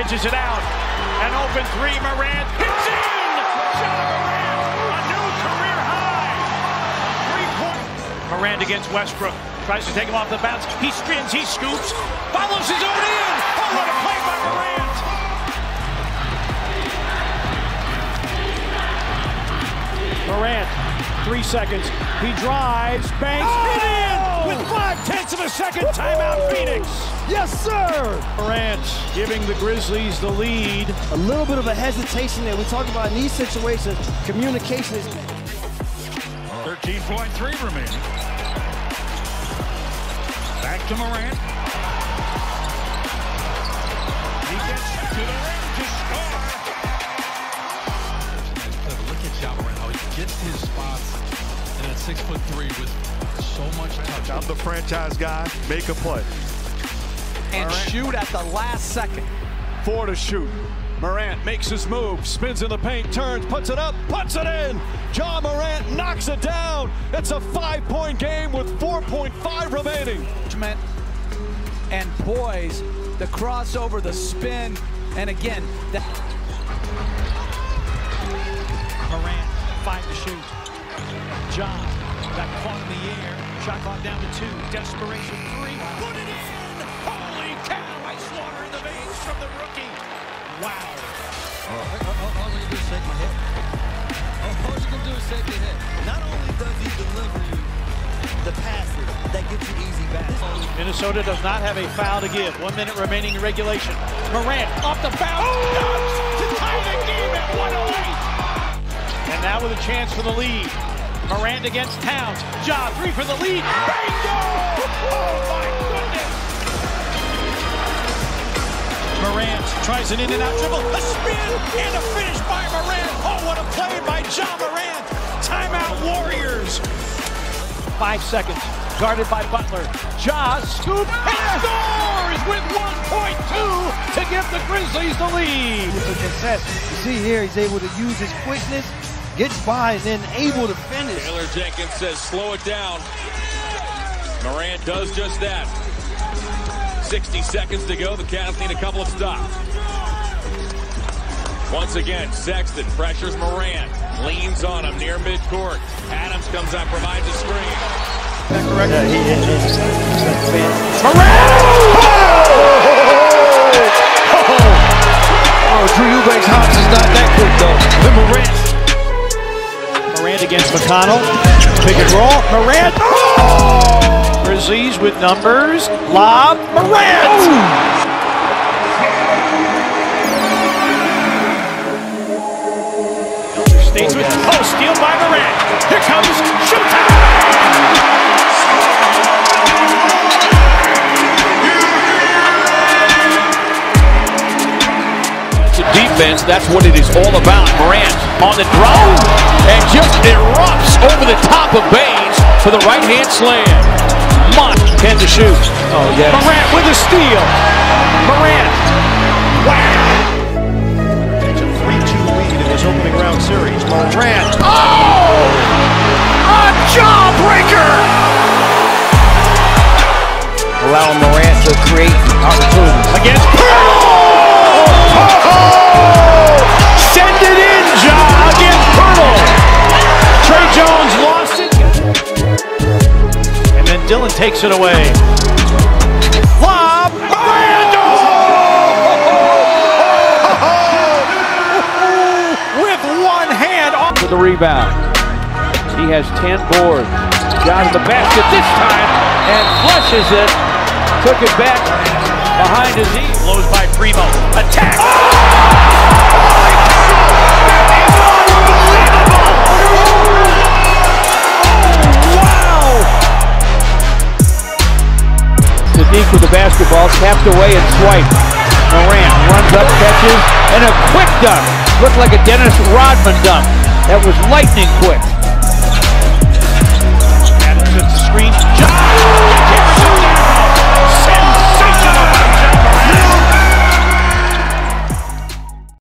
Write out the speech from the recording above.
pitches it out. An open three, Morant hits in! Ja Morant, a new career high! Three point. Morant against Westbrook. Tries to take him off the bounce. He spins, he scoops, follows his own in! Oh, what a play by Morant! Morant, three seconds. He drives, banks, oh! it in with five tenths of a second. Timeout, Phoenix. Yes, sir. Morant giving the Grizzlies the lead. A little bit of a hesitation there. We talk about in these situations, communication is. 13.3 remaining. Back to Morant. He gets to the rim to score. Look at Ja Morant, how he gets his spots and at six foot three with so much touch. I'm the franchise guy. Make a play. And right. shoot at the last second. Four to shoot. Morant makes his move, spins in the paint, turns, puts it up, puts it in. Ja Morant knocks it down. It's a five-point game with 4.5 remaining. And poise, the crossover, the spin, and again, that. Morant, five to shoot. Ja got caught in the air, shot clock down to two. Desperation three, put it in. Holy cow! I slaughter in the veins from the rookie. Wow. Oh, all, all, you do is shake my head. Oh, oh, all, you can do is shake your head. Not only does he deliver you the passes that get you easy back. Minnesota does not have a foul to give. One minute remaining in regulation. Morant off the foul. Oh! to tie the game at 108. And now with a chance for the lead. Morant against Towns. Ja, three for the lead. Bingo! Oh my goodness! Morant tries an in and out dribble, a spin, and a finish by Morant. Oh, what a play by Ja Morant. Timeout Warriors. Five seconds, guarded by Butler. Ja scoop and scores with 1.2 to give the Grizzlies the lead. You see here, he's able to use his quickness, gets by, and then able to finish. Taylor Jenkins says, slow it down. Morant does just that. 60 seconds to go. The Cavs need a couple of stops. Once again, Sexton pressures Morant, Leans on him near midcourt. Adams comes up, provides a screen. That correct? Yeah, he, he, he, Morant! McConnell. Pick and roll. Morant. Oh! Grizzlies with numbers. Lob. Morant. States with oh, steal by Morant. Here comes showtime. Defense, that's what it is all about. Morant on the drop and just erupts for the right hand slam. Mott can to shoot. Oh, yes. Morant with a steal. Morant. Wow. Takes a 3-2 lead in this opening round series. Morant. Oh! A jawbreaker! Allowing Morant to create opportunities. Against Pirtle! Oh! Send it in, Ja, takes it away. Lob. With one hand the rebound. He has 10 boards. Got in the basket this time and flushes it. Took it back behind his knee. Blows by Primo. Attack. Wow! Basketball, tapped away and swiped. Morant runs up, catches, and a quick dunk. Looked like a Dennis Rodman dunk. That was lightning quick.